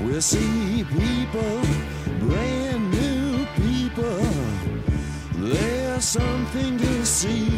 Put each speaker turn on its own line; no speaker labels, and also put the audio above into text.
We'll see people, brand new people. There's something to see.